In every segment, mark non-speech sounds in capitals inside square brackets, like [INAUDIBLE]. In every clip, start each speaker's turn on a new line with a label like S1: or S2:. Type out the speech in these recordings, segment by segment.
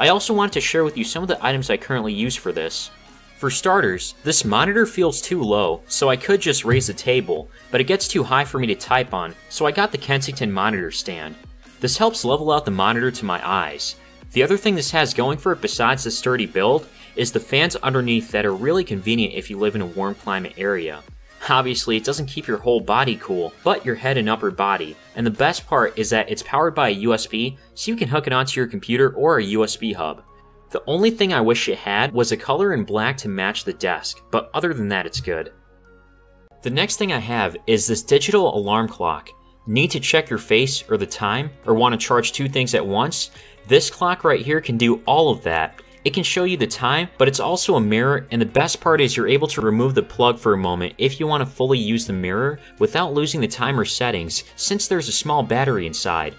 S1: I also wanted to share with you some of the items I currently use for this. For starters, this monitor feels too low, so I could just raise the table, but it gets too high for me to type on, so I got the Kensington monitor stand. This helps level out the monitor to my eyes. The other thing this has going for it besides the sturdy build is the fans underneath that are really convenient if you live in a warm climate area. Obviously, it doesn't keep your whole body cool, but your head and upper body. And the best part is that it's powered by a USB, so you can hook it onto your computer or a USB hub. The only thing I wish it had was a color in black to match the desk, but other than that, it's good. The next thing I have is this digital alarm clock. Need to check your face or the time, or want to charge two things at once? This clock right here can do all of that. It can show you the time, but it's also a mirror, and the best part is you're able to remove the plug for a moment if you want to fully use the mirror without losing the timer settings, since there's a small battery inside.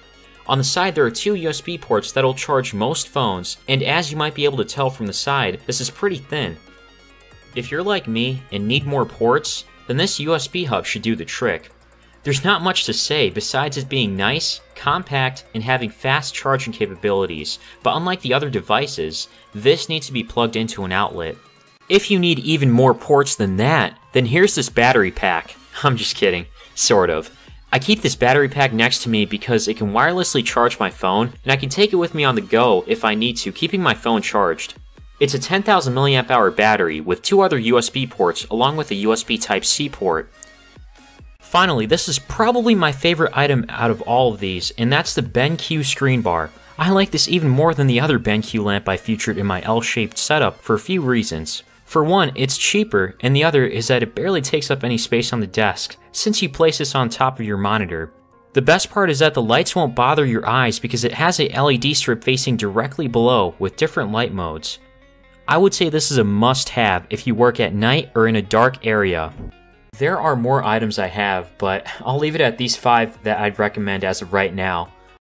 S1: On the side there are two USB ports that'll charge most phones, and as you might be able to tell from the side, this is pretty thin. If you're like me and need more ports, then this USB hub should do the trick. There's not much to say besides it being nice, compact, and having fast charging capabilities, but unlike the other devices, this needs to be plugged into an outlet. If you need even more ports than that, then here's this battery pack. [LAUGHS] I'm just kidding, sort of. I keep this battery pack next to me because it can wirelessly charge my phone, and I can take it with me on the go if I need to, keeping my phone charged. It's a 10,000 mAh battery with two other USB ports along with a USB Type-C port. Finally, this is probably my favorite item out of all of these, and that's the BenQ screen bar. I like this even more than the other BenQ lamp I featured in my L-shaped setup for a few reasons. For one, it's cheaper, and the other is that it barely takes up any space on the desk, since you place this on top of your monitor. The best part is that the lights won't bother your eyes because it has a LED strip facing directly below with different light modes. I would say this is a must have if you work at night or in a dark area. There are more items I have, but I'll leave it at these 5 that I'd recommend as of right now.